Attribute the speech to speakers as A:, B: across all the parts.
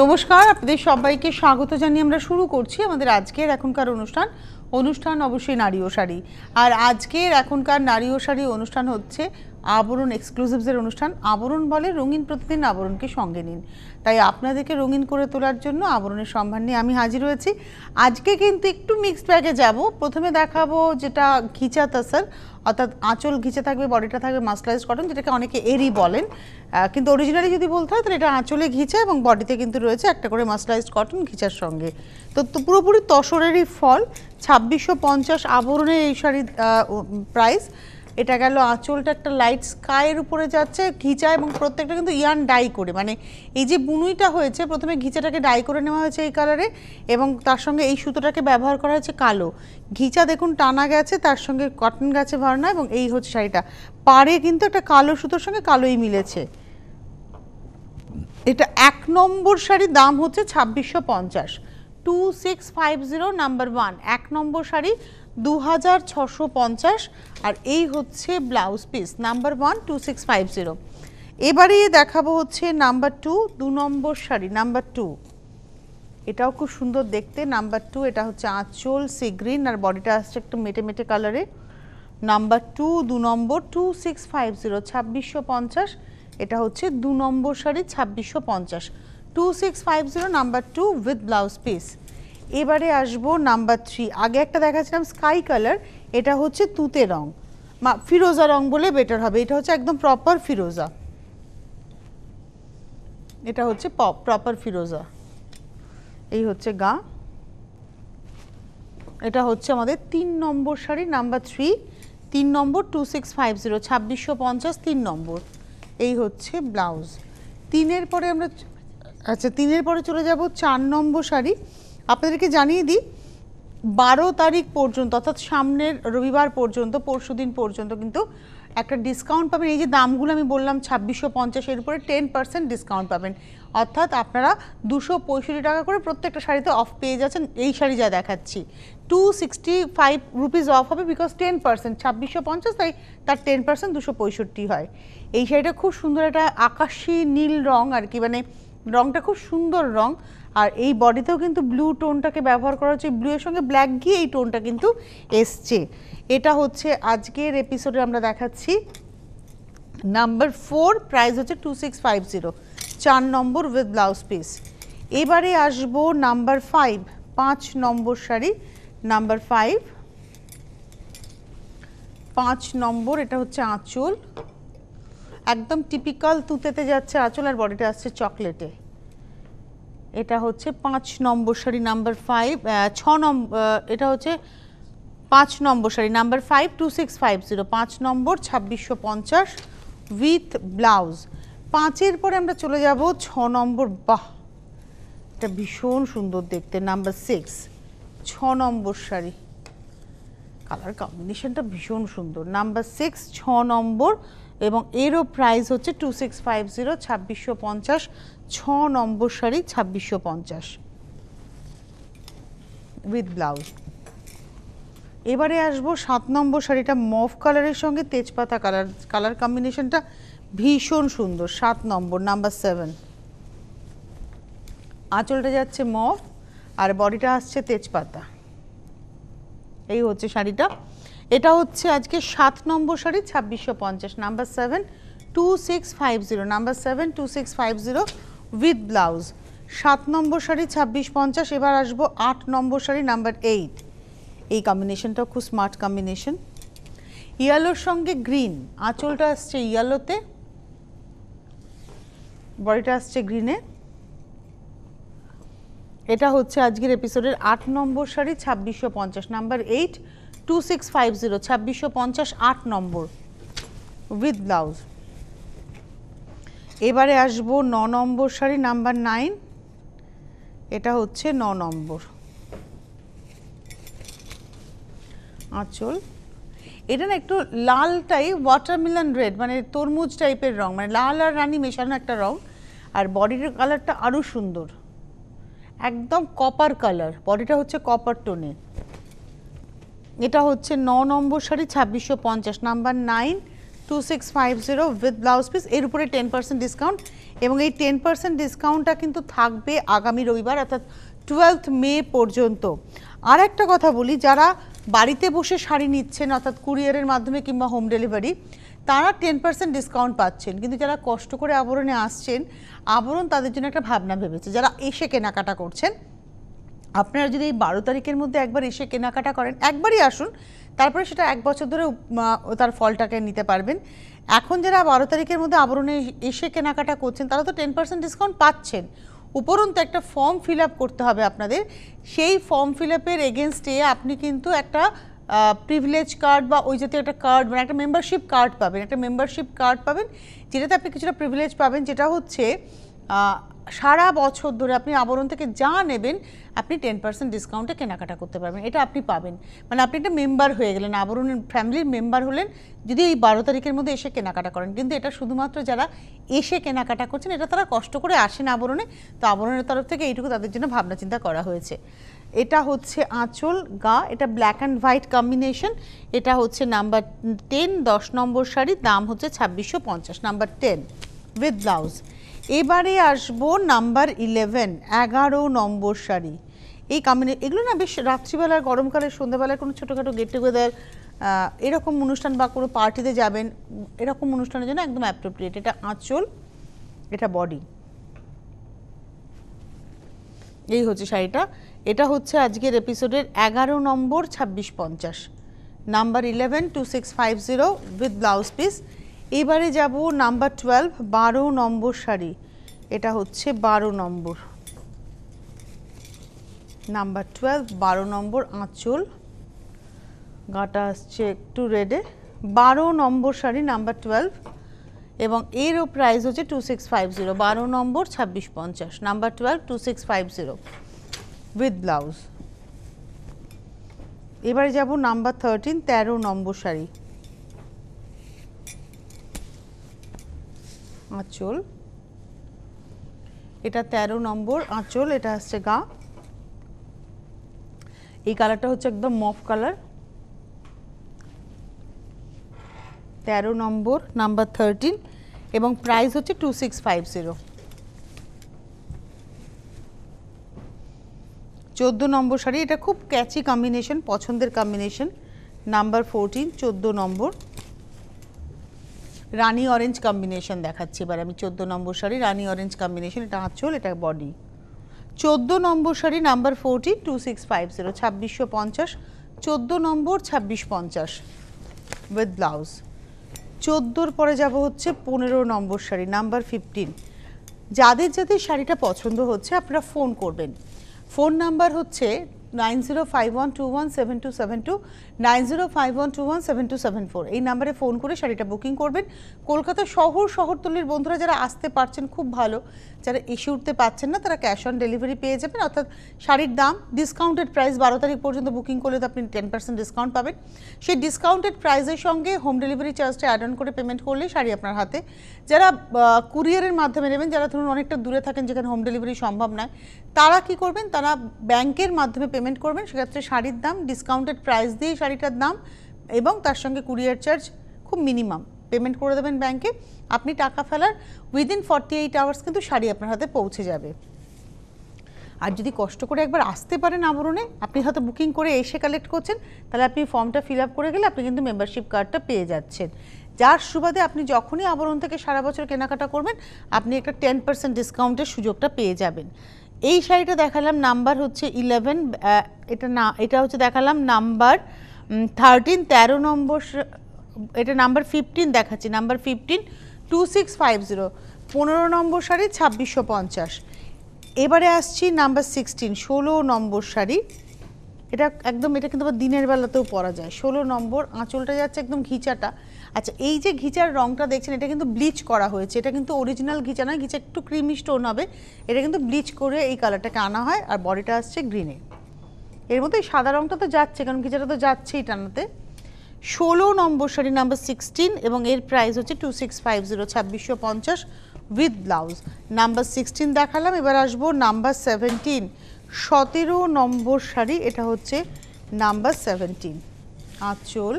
A: নমস্কার, আপনাদের সবাইকে স্বাগত জানিয়ে আমরা শুরু করছি আমাদের আজকের এখনকার অনুষ্ঠান। অনুষ্ঠান অবশ্যই নারী ও শাড়ি। আর আজকের এখনকার নারী ও শাড়ি অনুষ্ঠান হচ্ছে আবরণ এক্সক্লুসিভসের অনুষ্ঠান, আবরণ বলে রঙিন প্রতিদিন আবরণকে সঙ্গে নিন। তাই আপনাদেরকে রঙিন করে তোলার জন্য আবরণের সম্ভার নিয়ে আমি হাজির হয়েছি। আজকে কিন্তু একটু মিক্সড ব্যাগে যাব। প্রথমে দেখাবো যেটা ঘিচা তাসার, অর্থাৎ আঁচল ঘিচে থাকবে, বডিটা থাকবে মাসলাইজ কটন যেটাকে অনেকে এরি বলেন। কিন্তু অরিজিনালি যদি বলতে হয়, তাহলে এটা আঁচলে ঘিচা এবং বডিতে কিন্তু রয়েছে একটা করে মাসলাইজড কটন ঘিচার সঙ্গে। তো পুরোপুরি তসরেরই ফল, ছাব্বিশশো পঞ্চাশ আবরণের এই শাড়ির প্রাইস এটা গেল আঁচলটা একটা লাইট স্কাইয়ের উপরে যাচ্ছে, ঘিচা এবং প্রত্যেকটা কিন্তু ইয়ান ডাই করে। মানে এই যে বুনুইটা হয়েছে, প্রথমে ঘিচাটাকে ডাই করে নেওয়া হয়েছে এই কালারে এবং তার সঙ্গে এই সুতোটাকে ব্যবহার করা হয়েছে কালো। ঘিচা দেখুন, টানা গেছে, তার সঙ্গে কটন গেছে ভরনা এবং এই হচ্ছে শাড়িটা। পাড়ে কিন্তু একটা কালো সুতোর সঙ্গে কালোই মিলেছে। এটা এক নম্বর শাড়ির দাম হচ্ছে ছাব্বিশশো পঞ্চাশ। Two six five zero number one এক নম্বর শাড়ি দু আর এই হচ্ছে blouse piece number one two six five zero এবারে দেখাবো হচ্ছে নাম্বার টু দু নম্বর শাড়ি নাম্বার টু এটাও খুব সুন্দর দেখতে। নাম্বার টু এটা হচ্ছে আঁচল, সি গ্রিন, আর বডিটা আসছে একটু মেটে মেটে কালারে নাম্বার টু দু নম্বর টু সিক্স ফাইভ জিরো ছাব্বিশশো পঞ্চাশ। এটা হচ্ছে দু নম্বর শাড়ি, ছাব্বিশশো পঞ্চাশ। Two six five zero number two with blouse piece এবারে আসব নাম্বার থ্রি আগে একটা দেখাচ্ছিলাম স্কাই কালার এটা হচ্ছে তুতে রং। মা, ফিরোজা রং বলে বেটার হবে। এটা হচ্ছে একদম প্রপার ফিরোজা। এটা হচ্ছে প্রপার ফিরোজা। এই হচ্ছে গা। এটা হচ্ছে আমাদের তিন নম্বর শাড়ি, নাম্বার থ্রি তিন নম্বর টু সিক্স ফাইভ জিরো ছাব্বিশশো পঞ্চাশ, তিন নম্বর। এই হচ্ছে ব্লাউজ। তিনের পরে আমরা আচ্ছা তিনের পরে চলে যাব চার নম্বর শাড়ি। আপনাদেরকে জানিয়ে দিই, বারো তারিখ পর্যন্ত, অর্থাৎ সামনের রবিবার পর্যন্ত, পরশু দিন পর্যন্ত কিন্তু একটা ডিসকাউন্ট পাবেন। এই যে দামগুলো আমি বললাম, ছাব্বিশশো পঞ্চাশের উপরে টেন পার্সেন্ট ডিসকাউন্ট পাবেন। অর্থাৎ আপনারা দুশো পঁয়ষট্টি টাকা করে প্রত্যেকটা শাড়িতে অফ পেয়ে যাচ্ছেন। এই শাড়ি যা দেখাচ্ছি two sixty five rupees off হবে বিকজ টেন পার্সেন্ট ছাব্বিশশো পঞ্চাশ, তাই তার টেন পার্সেন্ট দুশো পঁয়ষট্টি হয়। এই শাড়িটা খুব সুন্দর একটা আকাশি নীল রং আর কি মানে রংটা খুব সুন্দর রং। আর এই বডিতেও কিন্তু ব্লু টোনটাকে ব্যবহার করা হচ্ছে। ব্লু এর সঙ্গে ব্ল্যাক গিয়ে এই টোনটা কিন্তু এসছে। এটা হচ্ছে আজকের এপিসোডে আমরা দেখাচ্ছি। নাম্বার ফোর প্রাইস হচ্ছে টু সিক্স ফাইভ জিরো চার নম্বর উইথ ব্লাউজ পিস এবারে আসব নাম্বার ফাইভ পাঁচ নম্বর শাড়ি। নাম্বার ফাইভ পাঁচ নম্বর, এটা হচ্ছে আঁচল। একদম টিপিক্যাল তুতেতে যাচ্ছে আঁচল আর বডিটা আসছে চকলেটে এটা হচ্ছে পাঁচ নম্বর শাড়ি নাম্বার ফাইভ ছ নম্বর এটা হচ্ছে পাঁচ নম্বর sari number five two six five zero পাঁচ নম্বর, ছাব্বিশশো পঞ্চাশ উইথ ব্লাউজ পাঁচের পরে আমরা চলে যাব ছ নম্বর, বাহ! এটা ভীষণ সুন্দর দেখতে নাম্বার সিক্স ছ নম্বর শাড়ি কালার কম্বিনেশনটা ভীষণ সুন্দর। নাম্বার সিক্স ছ নম্বর এবং এরও প্রাইস হচ্ছে টু সিক্স ফাইভ জিরো ছাব্বিশশো পঞ্চাশ, ছ নম্বর শাড়ি ছাব্বিশশো পঞ্চাশ। উইথ ব্লাউজ এবারে আসব সাত নম্বর শাড়িটা মফ কালারের সঙ্গে তেজপাতা কালার কালার কম্বিনেশনটা ভীষণ সুন্দর, সাত নম্বর নাম্বার সেভেন আঁচলটা যাচ্ছে মফ, আর বডিটা আসছে তেজপাতা। এই হচ্ছে শাড়িটা। এটা হচ্ছে আজকে সাত নম্বর শাড়ি ছাব্বিশশো পঞ্চাশ। Number seven two six five zero number seven two six five zero with blouse সাত নম্বর শাড়ি ছাব্বিশ পঞ্চাশ। এবার আসব আট নম্বর শাড়ি নাম্বার এইট এই কম্বিনেশনটাও খুব স্মার্ট কম্বিনেশন ইয়েলোর সঙ্গে গ্রিন আঁচলটা আসছে ইয়েলোতে বডিটা আসছে গ্রিনে এটা হচ্ছে আজকের এপিসোডের আট নম্বর শাড়ি ছাব্বিশশো পঞ্চাশ। Number eight two six five zero ছাব্বিশশো পঞ্চাশ, আট নম্বর। উইথ ব্লাউজ এবারে আসব ন নম্বর শাড়ি নাম্বার নাইন এটা হচ্ছে ন নম্বর। আঁচল। এটা না একটু লালটাই ওয়াটারমেলন রেড মানে তরমুজ টাইপের রং মানে লাল আর রানী মেশানো একটা রং, আর বডির কালারটা আরও সুন্দর। একদম কপার কালার বডিটা হচ্ছে কপার টোনে এটা হচ্ছে ন নম্বর শাড়ি, ছাব্বিশশো পঞ্চাশ। Number nine two six five zero with blouse piece এর উপরে টেন পার্সেন্ট ডিসকাউন্ট এবং এই টেন পার্সেন্ট ডিসকাউন্টটা কিন্তু থাকবে আগামী রবিবার, অর্থাৎ টুয়েলথ মে পর্যন্ত। আর একটা কথা বলি, যারা বাড়িতে বসে শাড়ি নিচ্ছেন, অর্থাৎ কুরিয়ারের মাধ্যমে কিংবা হোম ডেলিভারি তারা টেন পার্সেন্ট ডিসকাউন্ট পাচ্ছেন। কিন্তু যারা কষ্ট করে আবরণে আসছেন, আবরণ তাদের জন্য একটা ভাবনা ভেবেছে। যারা এসে কেনাকাটা করছেন আপনারা যদি এই বারো তারিখের মধ্যে একবার এসে কেনাকাটা করেন, একবারই আসুন, তারপরে সেটা এক বছর ধরে তার ফলটাকে নিতে পারবেন। এখন যারা বারো তারিখের মধ্যে আবরণে এসে কেনাকাটা করছেন, তারা তো টেন পার্সেন্ট ডিসকাউন্ট পাচ্ছেন। উপরন্তু একটা ফর্ম ফিল করতে হবে আপনাদের। সেই ফর্ম ফিল আপের এগেনস্টে আপনি কিন্তু একটা প্রিভিলেজ কার্ড বা ওই জাতীয় একটা কার্ড মানে একটা মেম্বারশিপ কার্ড পাবেন। একটা মেম্বারশিপ কার্ড পাবেন, যেটাতে আপনি কিছুটা প্রিভিলেজ পাবেন, যেটা হচ্ছে সারা বছর ধরে আপনি আবরণ থেকে যা নেবেন, আপনি টেন পার্সেন্ট ডিসকাউন্টে কেনাকাটা করতে পারবেন। এটা আপনি পাবেন। মানে আপনি একটা মেম্বার হয়ে গেলেন, আবরণের ফ্যামিলির মেম্বার হলেন, যদি এই বারো তারিখের মধ্যে এসে কেনাকাটা করেন। কিন্তু এটা শুধুমাত্র যারা এসে কেনাকাটা করছেন, এটা তারা কষ্ট করে আসেন আবরণে। তো আবরণের তরফ থেকে এইটুকু তাদের জন্য ভাবনা চিন্তা করা হয়েছে। এটা হচ্ছে আঁচল, গা, এটা ব্ল্যাক অ্যান্ড হোয়াইট কম্বিনেশন এটা হচ্ছে নাম্বার টেন দশ নম্বর শাড়ি দাম হচ্ছে ছাব্বিশশো পঞ্চাশ নাম্বার টেন উইথ ব্লাউজ এবারে আসব নাম্বার ইলেভেন, এগারো নম্বর শাড়ি এই কম্বিনে এগুলো না বেশ রাত্রিবেলার, গরমকালে সন্ধ্যাবেলায় কোনো ছোটোখাটো গেট টুগেদার এরকম অনুষ্ঠান বা কোনো পার্টিতে যাবেন, এরকম অনুষ্ঠানের জন্য একদম অ্যাপ্রোপ্রিয়েট এটা আঁচল, এটা বডি এই হচ্ছে শাড়িটা। এটা হচ্ছে আজকের এপিসোডের এগারো নম্বর, ছাব্বিশ পঞ্চাশ। Number eleven two six five zero with blouse piece এবারে যাব নাম্বার টুয়েলভ বারো নম্বর শাড়ি এটা হচ্ছে বারো নম্বর। নাম্বার টুয়েলভ বারো নম্বর আঁচল। গাটা আসছে একটু রেডে। বারো নম্বর শাড়ি নাম্বার টুয়েলভ এবং এরও প্রাইস হচ্ছে টু সিক্স ফাইভ জিরো বারো নম্বর, ছাব্বিশ পঞ্চাশ। Number twelve two six five zero with blouse এবারে যাব নাম্বার থার্টিন তেরো নম্বর শাড়ি আঁচল। এটা তেরো নম্বর আঁচল, এটা আসছে গা। এই কালারটা হচ্ছে একদম মফ কালার। তেরো নম্বর, নাম্বার থার্টিন এবং প্রাইস হচ্ছে টু সিক্স ফাইভ জিরো চোদ্দ নম্বর শাড়ি, এটা খুব ক্যাচি কম্বিনেশন পছন্দের কম্বিনেশন নাম্বার ফোরটিন চোদ্দ নম্বর। রানি অরেঞ্জ কম্বিনেশন দেখাচ্ছি এবার। আমি চোদ্দ নম্বর শাড়ি, রানি অরেঞ্জ কম্বিনেশন এটা আঁচল, এটা বডি চোদ্দ নম্বর sari number fourteen two six five zero ছাব্বিশশো পঞ্চাশ। চোদ্দ নম্বর ছাব্বিশ পঞ্চাশ। উইথ ব্লাউজ চোদ্দোর পরে যাব হচ্ছে পনেরো নম্বর শাড়ি নাম্বার ফিফটিন যাদের যাদের শাড়িটা পছন্দ হচ্ছে, আপনারা ফোন করবেন। ফোন নাম্বার হচ্ছে nine zero five one two one seven two seven two nine zero five one two one seven two seven four. এই নাম্বারে ফোন করে শাড়িটা বুকিং করবেন। কলকাতা শহর, শহরতলির বন্ধুরা যারা আসতে পারছেন, খুব ভালো। যারা এসে উঠতে পারছেন না, তারা ক্যাশ অন ডেলিভারি পেয়ে যাবেন। অর্থাৎ শাড়ির দাম ডিসকাউন্টেড প্রাইস বারো তারিখ পর্যন্ত বুকিং করলে তো আপনি টেন পার্সেন্ট ডিসকাউন্ট পাবেন। সেই ডিসকাউন্টেড প্রাইসের সঙ্গে হোম ডেলিভারি চার্জটা অ্যাড অন করে পেমেন্ট করলেই শাড়ি আপনার হাতে। যারা কুরিয়ারের মাধ্যমে নেবেন, যারা ধরুন অনেকটা দূরে থাকেন, যেখানে হোম ডেলিভারি সম্ভব নয়, তারা কি করবেন? তারা ব্যাংকের মাধ্যমে পেমেন্ট করবেন। সেক্ষেত্রে শাড়ির দাম ডিসকাউন্টেড প্রাইস দিয়েই শাড়িটার দাম এবং তার সঙ্গে কুরিয়ার চার্জ খুব মিনিমাম পেমেন্ট করে দেবেন ব্যাংকে আপনি টাকা ফেলার উইদিন ফর্টি এইট আওয়ার্স কিন্তু শাড়ি আপনার হাতে পৌঁছে যাবে। আর যদি কষ্ট করে একবার আসতে পারেন আবরণে, আপনি হয়তো বুকিং করে এসে কালেক্ট করছেন, তাহলে আপনি ফর্মটা ফিল আপ করে গেলে আপনি কিন্তু মেম্বারশিপ কার্ডটা পেয়ে যাচ্ছেন। যার সুবাদে আপনি যখনই আবরণ থেকে সারা বছর কেনাকাটা করবেন, আপনি একটা টেন পার্সেন্ট ডিসকাউন্টের সুযোগটা পেয়ে যাবেন। এই শাড়িটা দেখালাম নাম্বার হচ্ছে ইলেভেন এটা না, এটা হচ্ছে দেখালাম নাম্বার থার্টিন তেরো নম্বর এটা নাম্বার ফিফটিন দেখাচ্ছি number fifteen two six five zero পনেরো নম্বর শাড়ি ছাব্বিশশো পঞ্চাশ। এবারে আসছি নাম্বার সিক্সটিন ষোলো নম্বর শাড়ি এটা একদম, এটা কিন্তু আবার দিনের বেলাতেও পরা যায়। ষোলো নম্বর, আঁচলটা যাচ্ছে একদম ঘিচাটা। আচ্ছা এই যে ঘিচার রংটা দেখছেন, এটা কিন্তু ব্লিচ করা হয়েছে। এটা কিন্তু অরিজিনাল ঘিচা নয়, ঘিচা একটু ক্রিমি স্টোন হবে এটা কিন্তু ব্লিচ করে এই কালারটাকে আনা হয়, আর বডিটা আসছে গ্রিনে এর মধ্যে সাদা রংটা তো যাচ্ছে, কারণ ঘিচাটা তো যাচ্ছেই টানাতে। ষোলো নম্বর শাড়ি নাম্বার সিক্সটিন এবং এর প্রাইস হচ্ছে টু সিক্স ফাইভ জিরো ছাব্বিশশো পঞ্চাশ উইথ ব্লাউজ নাম্বার সিক্সটিন দেখালাম, এবার আসব নাম্বার সেভেন্টিন সতেরো নম্বর শাড়ি, এটা হচ্ছে নাম্বার সেভেন্টিন আঁচল,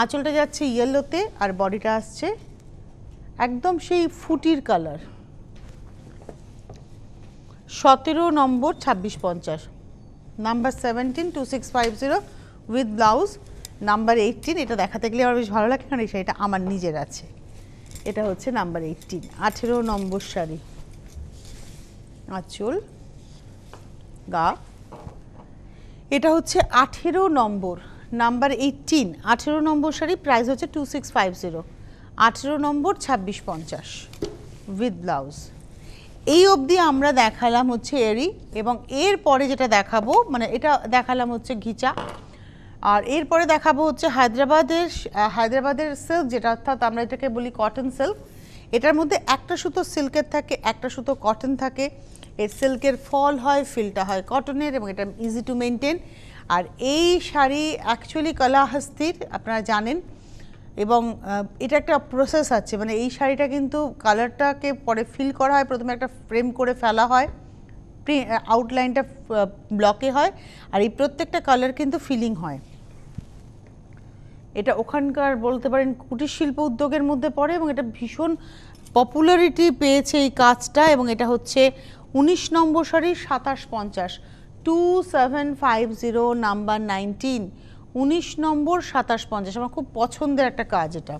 A: আঁচলটা যাচ্ছে ইয়েলোতে আর বডিটা আসছে একদম সেই ফুটির কালার সতেরো নম্বর, ছাব্বিশ পঞ্চাশ। Number seventeen two six five zero with blouse number eighteen এটা দেখাতে গেলে আমার বেশ ভালো লাগে, কারণ এই শাড়িটা আমার নিজের আছে। এটা হচ্ছে নাম্বার এইটিন আঠেরো নম্বর শাড়ি। আঁচল, গা। এটা হচ্ছে আঠেরো নম্বর। নাম্বার এইটিন আঠেরো নম্বর শাড়ি প্রাইস হচ্ছে টু সিক্স ফাইভ জিরো আঠেরো নম্বর, ছাব্বিশ পঞ্চাশ। উইথ ব্লাউজ এই অবধি আমরা দেখালাম হচ্ছে এরি এবং এর পরে যেটা দেখাবো মানে এটা দেখালাম হচ্ছে ঘিচা। আর এরপরে দেখাবো হচ্ছে হায়দ্রাবাদের হায়দ্রাবাদের সিল্ক যেটা অর্থাৎ আমরা এটাকে বলি কটন সিল্ক এটার মধ্যে একটা সুতো সিল্কের থাকে, একটা সুতো কটন থাকে। এর সিল্কের ফল হয় ফিলটা হয় কটনের এবং এটা ইজি টু মেনটেন আর এই শাড়ি অ্যাকচুয়ালি কলাহস্তির, আপনারা জানেন। এবং এটা একটা প্রসেস আছে। মানে এই শাড়িটা কিন্তু কালারটাকে পরে ফিল করা হয়, প্রথমে একটা ফ্রেম করে ফেলা হয় আউটলাইনটা ব্লকে হয়, আর এই প্রত্যেকটা কালার কিন্তু ফিলিং হয়। এটা ওখানকার বলতে পারেন কুটির শিল্প উদ্যোগের মধ্যে পড়ে এবং এটা ভীষণ পপুলারিটি পেয়েছে এই কাজটা এবং এটা হচ্ছে উনিশ নম্বর শাড়ি সাতাশ পঞ্চাশ two seven five zero number nineteen উনিশ নম্বর সাতাশ পঞ্চাশ, আমার খুব পছন্দের একটা কাজ এটা।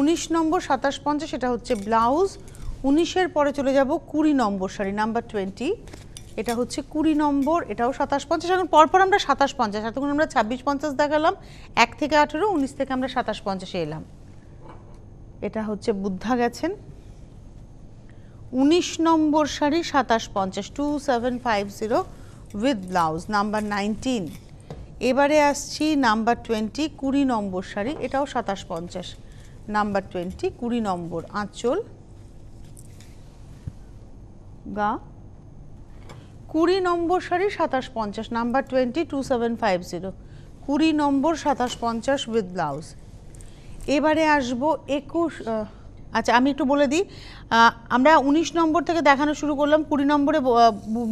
A: উনিশ নম্বর সাতাশ পঞ্চাশ এটা হচ্ছে ব্লাউজ, উনিশের পরে চলে যাব কুড়ি নম্বর শাড়ি নাম্বার টোয়েন্টি এটা হচ্ছে কুড়ি নম্বর, এটাও সাতাশ পঞ্চাশ, এখন পরপর আমরা সাতাশ পঞ্চাশ, এতক্ষণ আমরা ছাব্বিশ পঞ্চাশ দেখালাম, এক থেকে আঠেরো, উনিশ থেকে আমরা সাতাশ পঞ্চাশে এলাম। এটা হচ্ছে বুদ্ধা গেছেন। উনিশ নম্বর শাড়ি সাতাশ পঞ্চাশ two seven five zero with blouse number nineteen এবারে আসছি নাম্বার টোয়েন্টি, কুড়ি নম্বর শাড়ি এটাও সাতাশ পঞ্চাশ। নাম্বার টোয়েন্টি, কুড়ি নম্বর আঁচল। গা। কুড়ি নম্বর শাড়ি সাতাশ পঞ্চাশ, number twenty, two seven five zero. কুড়ি নম্বর, সাতাশ পঞ্চাশ উইথ ব্লাউজ। এবারে আসব একুশ আচ্ছা আমি একটু বলে দিই আমরা উনিশ নম্বর থেকে দেখানো শুরু করলাম, কুড়ি নম্বরে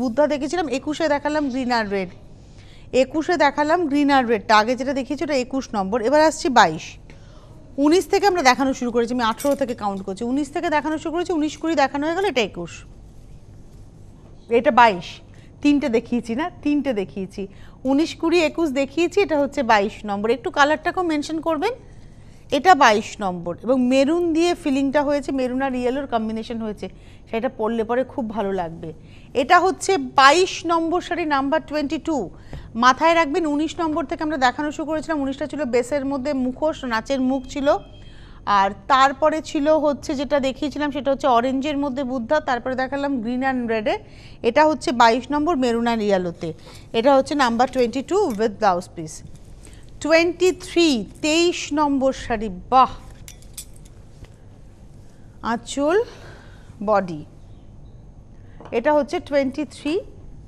A: বুদ্ধা দেখেছিলাম, একুশে দেখালাম গ্রিন আর রেড। একুশে দেখালাম গ্রিন আর রেডটা আগে যেটা দেখিয়েছি ওটা একুশ নম্বর। এবার আসছি বাইশ। উনিশ থেকে আমরা দেখানো শুরু করেছি, আমি আঠেরো থেকে কাউন্ট করছি। উনিশ থেকে দেখানো শুরু করেছি, উনিশ কুড়ি দেখানো হয়ে গেল, এটা একুশ। এটা বাইশ। তিনটে দেখিয়েছি না? তিনটে দেখিয়েছি। উনিশ কুড়ি একুশ দেখিয়েছি, এটা হচ্ছে বাইশ নম্বর। একটু কালারটাকেও মেনশন করবেন। এটা বাইশ নম্বর এবং মেরুন দিয়ে ফিলিংটা হয়েছে মেরুন আর ইয়েলোর কম্বিনেশন হয়েছে। সেটা পরলে পরে খুব ভালো লাগবে। এটা হচ্ছে বাইশ নম্বর শাড়ি নাম্বার টোয়েন্টি টু মাথায় রাখবেন, উনিশ নম্বর থেকে আমরা দেখানো শুরু করেছিলাম। উনিশটা ছিল বেসের মধ্যে মুখোশ, নাচের মুখ ছিল। আর তারপরে ছিল হচ্ছে যেটা দেখিয়েছিলাম, সেটা হচ্ছে অরেঞ্জের মধ্যে বুদ্ধা, তারপরে দেখালাম গ্রিন অ্যান্ড রেডে এটা হচ্ছে বাইশ নম্বর মেরুন অ্যান্ড ইয়ালোতে। এটা হচ্ছে number twenty two with blouse piece twenty three তেইশ নম্বর শাড়ি বাহ! আঁচল বডি এটা হচ্ছে টোয়েন্টি থ্রি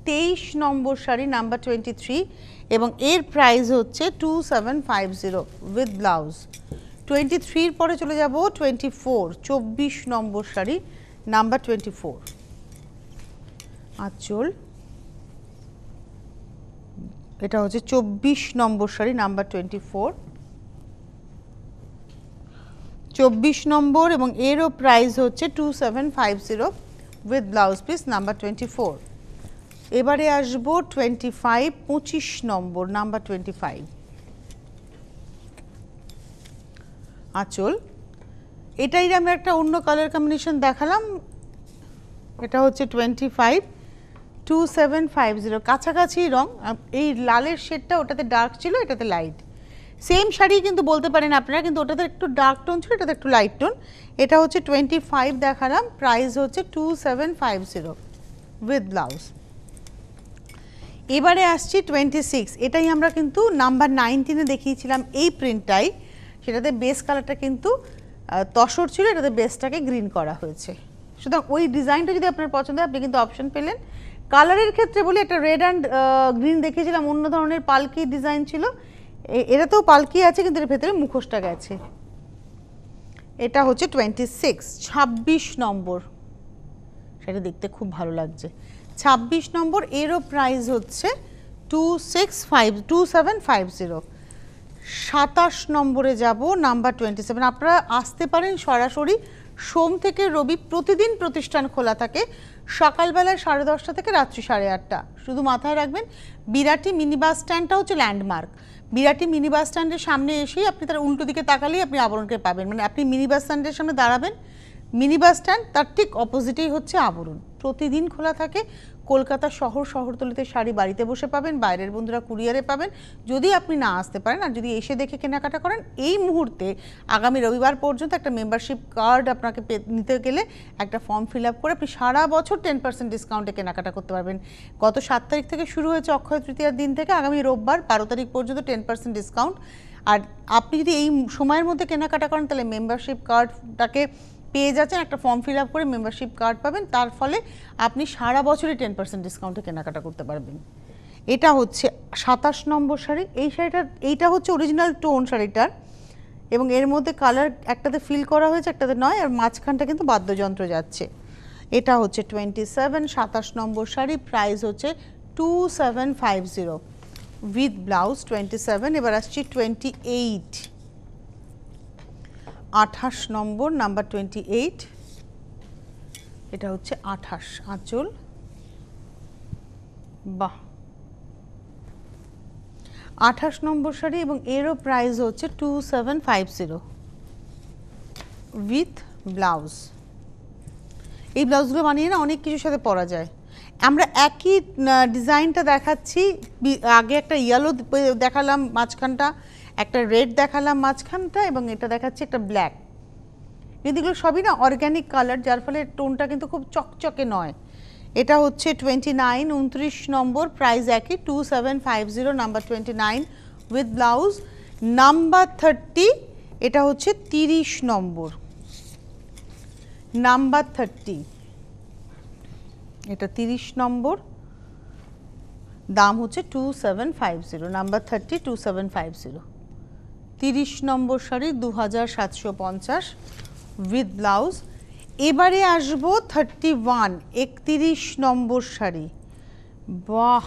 A: তেইশ নম্বর শাড়ি নাম্বার টোয়েন্টি থ্রি এবং এর প্রাইস হচ্ছে two seven five zero with blouse twenty থ্রির পরে চলে যাব টোয়েন্টি ফোর চব্বিশ নম্বর শাড়ি নাম্বার টোয়েন্টি ফোর আঁচল। এটা হচ্ছে চব্বিশ নম্বর শাড়ি নাম্বার টোয়েন্টি ফোর চব্বিশ নম্বর এবং এরও প্রাইস হচ্ছে two seven five zero with blouse piece number twenty four এবারে আসব টোয়েন্টি ফাইভ পঁচিশ নম্বর নাম্বার টোয়েন্টি ফাইভ আঁচল। এটাই আমরা একটা অন্য কালার কম্বিনেশন দেখালাম। এটা হচ্ছে twenty five two seven five zero কাছাকাছি রং। এই লালের শেডটা ওটাতে ডার্ক ছিল, এটাতে লাইট সেম শাড়ি কিন্তু বলতে পারেন আপনারা, কিন্তু ওটাতে একটু ডার্ক টোন ছিল, এটাতে একটু লাইট টোন এটা হচ্ছে টোয়েন্টি ফাইভ দেখালাম প্রাইস হচ্ছে two seven five zero with blouse এবারে আসছি টোয়েন্টি সিক্স এটাই আমরা কিন্তু নাম্বার নাইনটিনে দেখিয়েছিলাম এই প্রিন্টটাই সেটাতে বেস কালারটা কিন্তু তসর ছিল, এটাতে বেসটাকে গ্রিন করা হয়েছে। সুতরাং ওই ডিজাইনটা যদি আপনার পছন্দ হয়, আপনি কিন্তু অপশন পেলেন। কালারের ক্ষেত্রে বলি, একটা রেড অ্যান্ড গ্রিন দেখিয়েছিলাম, অন্য ধরনের পালকি ডিজাইন ছিল। এ- তো পালকি আছে, কিন্তু এর ভেতরে মুখোশটা গেছে। এটা হচ্ছে টোয়েন্টি সিক্স ছাব্বিশ নম্বর। সেটা দেখতে খুব ভালো লাগছে। ছাব্বিশ নম্বর, এরও প্রাইস হচ্ছে two six five two seven five zero সাতাশ নম্বরে যাব নাম্বার টোয়েন্টি সেভেন আপনারা আসতে পারেন সরাসরি। সোম থেকে রবি প্রতিদিন প্রতিষ্ঠান খোলা থাকে। সকালবেলায় সাড়ে দশটা থেকে রাত্রি সাড়ে আটটা। শুধু মাথায় রাখবেন, বিরাটি মিনি বাস স্ট্যান্ডটা হচ্ছে ল্যান্ডমার্ক বিরাটি মিনি বাস স্ট্যান্ডের সামনে এসেই আপনি তার উল্টো দিকে তাকালেই আপনি আবরণকে পাবেন। মানে আপনি মিনি বাস স্ট্যান্ডের সামনে দাঁড়াবেন মিনি বাস স্ট্যান্ড, তার ঠিক অপোজিটেই হচ্ছে আবরণ। প্রতিদিন খোলা থাকে। কলকাতা শহর, শহরতলিতে শাড়ি বাড়িতে বসে পাবেন, বাইরের বন্ধুরা কুরিয়ারে পাবেন। যদি আপনি না আসতে পারেন আর যদি এসে দেখে কেনাকাটা করেন, এই মুহূর্তে আগামী রবিবার পর্যন্ত একটা মেম্বারশিপ কার্ড আপনাকে নিতে গেলে একটা ফর্ম ফিল আপ করে আপনি সারা বছর টেন পার্সেন্ট ডিসকাউন্টে কেনাকাটা করতে পারবেন। গত সাত তারিখ থেকে শুরু হয়েছে অক্ষয় তৃতীয়ার দিন থেকে আগামী রোববার বারো তারিখ পর্যন্ত টেন পার্সেন্ট ডিসকাউন্ট আর আপনি যদি এই সময়ের মধ্যে কেনাকাটা করেন, তাহলে মেম্বারশিপ কার্ডটাকে পেয়ে যাচ্ছেন, একটা ফর্ম ফিল আপ করে মেম্বারশিপ কার্ড পাবেন। তার ফলে আপনি সারা বছরই টেন পার্সেন্ট ডিসকাউন্টে কেনাকাটা করতে পারবেন। এটা হচ্ছে সাতাশ নম্বর শাড়ি। এই শাড়িটার, এইটা হচ্ছে অরিজিনাল টোন শাড়িটার। এবং এর মধ্যে কালার একটাতে ফিল করা হয়েছে, একটাতে নয়। আর মাঝখানটা কিন্তু বাদ্যযন্ত্র যাচ্ছে। এটা হচ্ছে টোয়েন্টি সেভেন সাতাশ নম্বর শাড়ি। প্রাইস হচ্ছে two seven five zero with blouse twenty seven এবার আসছি টোয়েন্টি এইট আঠাশ নম্বর নাম্বার টোয়েন্টি এইট এটা হচ্ছে আঠাশ আঁচল। বাহ। আঠাশ নম্বর শাড়ি এবং এরও প্রাইস হচ্ছে two seven five zero with blouse এই ব্লাউজগুলো বানিয়ে না অনেক কিছুর সাথে পরা যায়। আমরা একই ডিজাইনটা দেখাচ্ছি আগে একটা ইয়েলো দেখালাম মাঝখানটা। একটা রেড দেখালাম মাঝখানটা এবং এটা দেখাচ্ছে একটা ব্ল্যাক কিন্তু এগুলো সবই না অর্গ্যানিক কালার যার ফলে টোনটা কিন্তু খুব চকচকে নয়। এটা হচ্ছে টোয়েন্টি নাইন উনত্রিশ নম্বর প্রাইস একই two seven five zero number twenty nine with blouse number thirty এটা হচ্ছে তিরিশ নম্বর। নাম্বার থার্টি এটা তিরিশ নম্বর। দাম হচ্ছে two seven five zero number thirty two seven five zero তিরিশ নম্বর শাড়ি দু হাজার সাতশো পঞ্চাশ উইথ ব্লাউজ এবারে আসব থার্টি ওয়ান একত্রিশ নম্বর শাড়ি বাহ!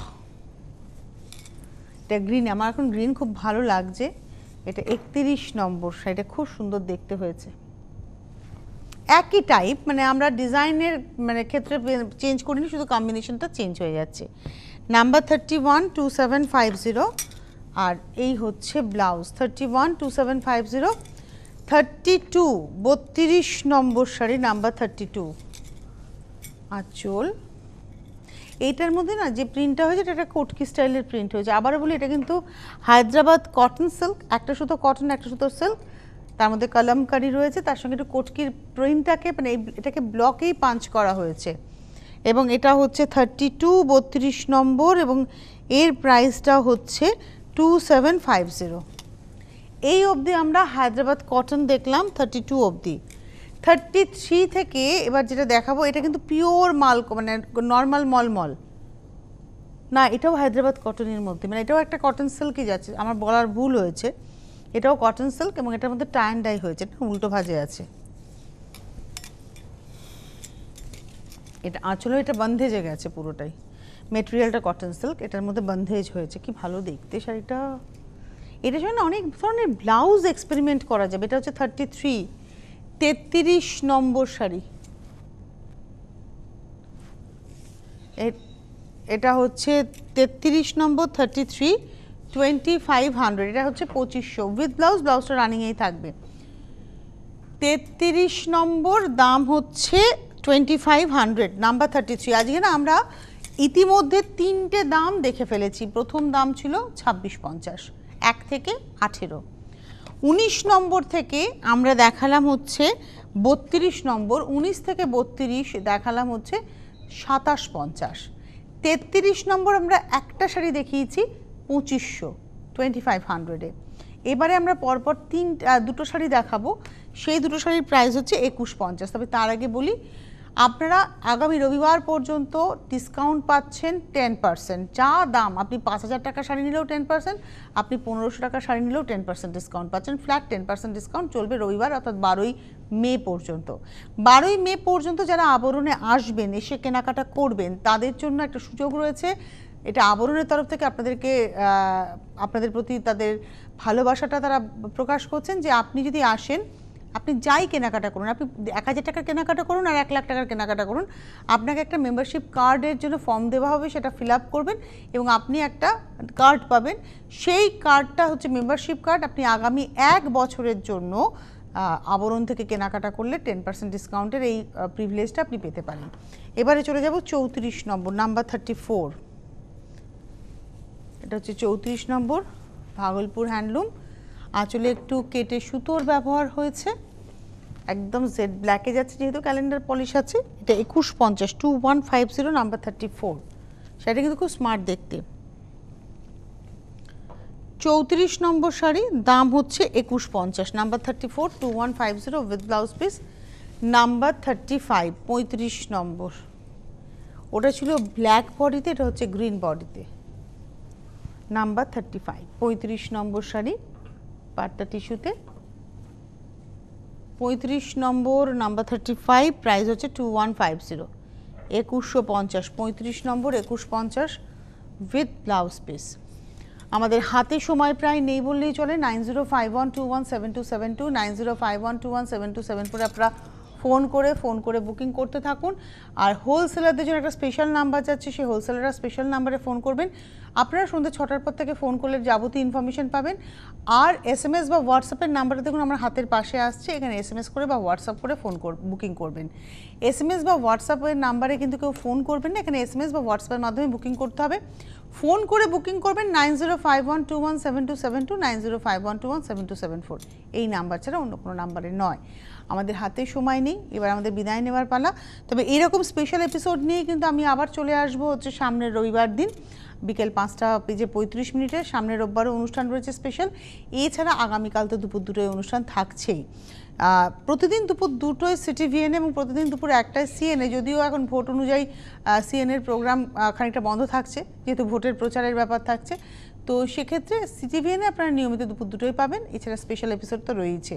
A: এটা গ্রিন আমার এখন গ্রিন খুব ভালো লাগছে। এটা একত্রিশ নম্বর শাড়িটা খুব সুন্দর দেখতে হয়েছে। একই টাইপ মানে আমরা ডিজাইনের মানে ক্ষেত্রে চেঞ্জ করিনি, শুধু কম্বিনেশনটা চেঞ্জ হয়ে যাচ্ছে। Number thirty one two seven five zero আর এই হচ্ছে blouse. Thirty one two seven five zero thirty two বত্রিশ নম্বর শাড়ি নাম্বার থার্টি টু আঁচল। এইটার মধ্যে না যে প্রিন্টটা হয়েছে, এটা একটা কোটকি স্টাইলের প্রিন্ট হয়েছে। আবারও বলি, এটা কিন্তু হায়দ্রাবাদ কটন সিল্ক একটা সুতো কটন একটা সুতো সিল্ক তার মধ্যে কলমকারি রয়েছে, তার সঙ্গে একটু কোটকির প্রিন্টটাকে মানে এটাকে ব্লকেই পাঞ্চ করা হয়েছে। এবং এটা হচ্ছে থার্টি টু বত্রিশ নম্বর এবং এর প্রাইসটা হচ্ছে টু সেভেন ফাইভ জিরো এই অবধি আমরা হায়দ্রাবাদ কটন দেখলাম থার্টি টু অবধি। থার্টি থ্রি থেকে এবার যেটা দেখাবো, এটা কিন্তু পিওর মাল মানে নর্মাল মলমল না, এটাও হায়দ্রাবাদ কটনের মধ্যে মানে এটাও একটা কটন সিল্কই যাচ্ছে, আমার বলার ভুল হয়েছে। এটাও কটন সিল্ক এবং এটার মধ্যে টাইন ডাই হয়েছে, এটা উল্টো ভাজে আছে। এটা আঁচলও এটা বন্ধেজে গেছে পুরোটাই। মেটেরিয়ালটা কটন সিল্ক, এটার মধ্যে বন্ধেজ হয়েছে। কি ভালো দেখতে শাড়িটা। এটার জন্য অনেক ধরনের ব্লাউজ এক্সপেরিমেন্ট করা যাবে। এটা হচ্ছে থার্টি থ্রি তেত্রিশ নম্বর শাড়ি। এটা হচ্ছে তেত্রিশ নম্বর thirty three twenty five hundred এটা হচ্ছে পঁচিশশো। উইথ ব্লাউজ ব্লাউজটা রানিংয়েই থাকবে। তেত্রিশ নম্বর দাম হচ্ছে twenty five hundred number thirty three আজকে না আমরা ইতিমধ্যে তিনটে দাম দেখে ফেলেছি। প্রথম দাম ছিল ছাব্বিশ পঞ্চাশ, এক থেকে আঠেরো। উনিশ নম্বর থেকে আমরা দেখালাম হচ্ছে বত্রিশ নম্বর, উনিশ থেকে বত্রিশ দেখালাম হচ্ছে সাতাশ পঞ্চাশ। তেত্রিশ নম্বর আমরা একটা শাড়ি দেখিয়েছি পঁচিশশো টোয়েন্টি ফাইভ হান্ড্রেডে এবারে আমরা পরপর তিন দুটো শাড়ি দেখাবো। সেই দুটো শাড়ির প্রাইস হচ্ছে একুশ পঞ্চাশ। তবে তার আগে বলি আপনারা আগামী রবিবার পর্যন্ত ডিসকাউন্ট পাচ্ছেন টেন পার্সেন্ট যা দাম, আপনি পাঁচ হাজার টাকা শাড়ি নিলেও টেন পার্সেন্ট আপনি পনেরোশো টাকা শাড়ি নিলেও টেন পার্সেন্ট ডিসকাউন্ট পাচ্ছেন। ফ্ল্যাট টেন পার্সেন্ট ডিসকাউন্ট চলবে রবিবার অর্থাৎ বারোই মে পর্যন্ত। বারোই মে পর্যন্ত যারা আবরণে আসবেন, এসে কেনাকাটা করবেন, তাদের জন্য একটা সুযোগ রয়েছে। এটা আবরণের তরফ থেকে আপনাদেরকে আপনাদের প্রতি তাদের ভালোবাসাটা তারা প্রকাশ করছেন যে আপনি যদি আসেন আপনি যাই কেনাকাটা করুন, আপনি এক হাজার টাকার কেনাকাটা করুন আর এক লাখ টাকার কেনাকাটা করুন। আপনাকে একটা মেম্বারশিপ কার্ডের জন্য ফর্ম দেওয়া হবে, সেটা ফিল আপ করবেন এবং আপনি একটা কার্ড পাবেন। সেই কার্ডটা হচ্ছে মেম্বারশিপ কার্ড আপনি আগামী এক বছরের জন্য আবরণ থেকে কেনাকাটা করলে টেন পার্সেন্ট ডিসকাউন্টের এই প্রিভিলেজটা আপনি পেতে পারেন। এবারে চলে যাব চৌত্রিশ নম্বর নাম্বার থার্টি ফোর এটা হচ্ছে চৌত্রিশ নম্বর, ভাগলপুর হ্যান্ডলুম আঁচলে একটু কেটে সুতোর ব্যবহার হয়েছে। একদম জেড ব্ল্যাকে যাচ্ছে, যেহেতু ক্যালেন্ডার পলিশ আছে। এটা একুশ পঞ্চাশ two one five zero number thirty four সেটা কিন্তু খুব স্মার্ট দেখতে। চৌত্রিশ নম্বর শাড়ি, দাম হচ্ছে একুশ পঞ্চাশ number thirty four two one five zero with blouse piece number thirty five পঁয়ত্রিশ নম্বর। ওটা ছিল ব্ল্যাক বডিতে এটা হচ্ছে গ্রিন বডিতে নাম্বার থার্টি ফাইভ পঁয়ত্রিশ নম্বর শাড়ি। পাট্টা টিস্যুতে। পঁয়ত্রিশ নম্বর, নাম্বার থার্টি ফাইভ প্রাইস হচ্ছে টু ওয়ান ফাইভ জিরো একুশশো পঞ্চাশ, পঁয়ত্রিশ নম্বর একুশ পঞ্চাশ উইথ ব্লাউজ পিস আমাদের হাতে সময় প্রায় নেই বললেই চলে nine zero five one two one seven two seven two nine zero five one two one seven two seven ফোরে আপনারা ফোন করে ফোন করে বুকিং করতে থাকুন। আর হোলসেলারদের জন্য একটা স্পেশাল নাম্বার যাচ্ছে, সেই হোলসেলাররা স্পেশাল নাম্বারে ফোন করবেন। আপনারা সন্ধ্যে ছটার পর থেকে ফোন করলে যাবতীয় ইনফরমেশন পাবেন। আর এস এম এস বা হোয়াটসঅ্যাপের নাম্বারটা দেখুন, আমার হাতের পাশে আসছে। এখানে এস এম এস করে বা হোয়াটসঅ্যাপ করে ফোন বুকিং করবেন। এস এম এস বা হোয়াটসঅ্যাপের নাম্বারে কিন্তু কেউ ফোন করবেন না। এখানে এস এম এস বা হোয়াটসঅ্যাপের মাধ্যমে বুকিং করতে হবে। ফোন করে বুকিং করবেন nine zero five one two one seven two seven two, nine zero five one two one seven two seven four. এই নাম্বার ছাড়া অন্য কোনো নাম্বারে নয়। আমাদের হাতে সময় নেই, এবার আমাদের বিদায় নেওয়ার পালা। তবে এরকম স্পেশাল এপিসোড নিয়ে কিন্তু আমি আবার চলে আসব হচ্ছে সামনের রবিবার দিন, বিকেল পাঁচটা পেজে পঁয়ত্রিশ মিনিটের সামনের রোববারও অনুষ্ঠান রয়েছে স্পেশাল এছাড়া আগামীকাল তো দুপুর দুটোয় অনুষ্ঠান থাকছেই। প্রতিদিন দুপুর দুটোয় সিটি ভিএনএ এবং প্রতিদিন দুপুর একটায় সিএনএ। যদিও এখন ভোট অনুযায়ী সিএনএর প্রোগ্রাম খানিকটা বন্ধ থাকছে, যেহেতু ভোটের প্রচারের ব্যাপার থাকছে। তো সেক্ষেত্রে সিটিভিএনে আপনারা নিয়মিত দুপুর দুটোই পাবেন। এছাড়া স্পেশাল এপিসোড তো রয়েছে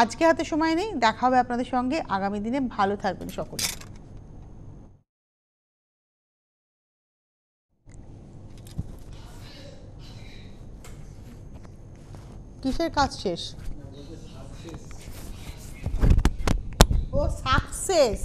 A: আজকে হাতে সময় নেই, দেখা হবে আপনাদের সঙ্গে। আগামী দিনে ভালো থাকবেন সকলে। কিসের কাজ শেষ? ও সাকসেস